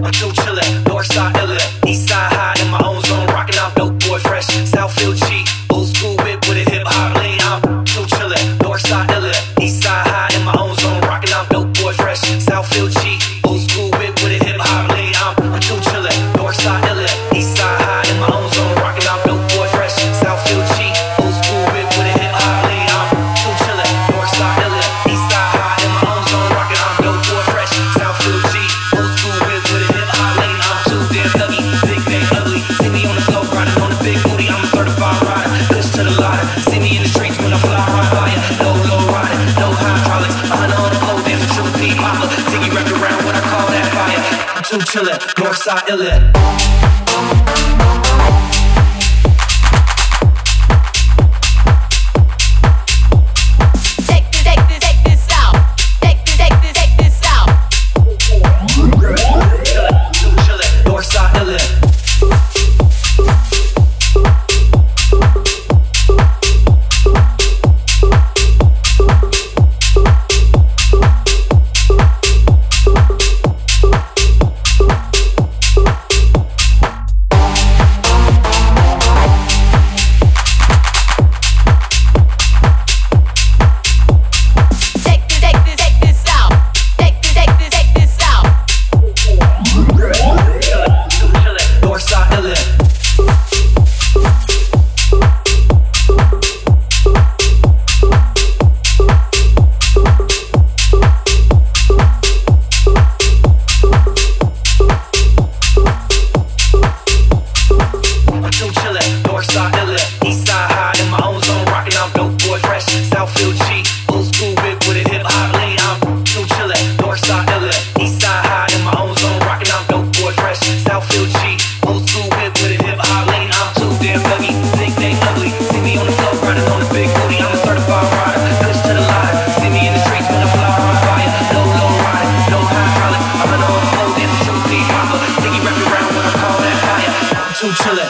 no chilling, north side chill it, north side ill it. South Hill G. Old school hip hop. I'm too damn ugly. See me on the floor on the big booty. I'm a certified rider, push to the. See me in the streets when I fly on fire. No low rider, no high. I'm an around I call that fire. Too chillin',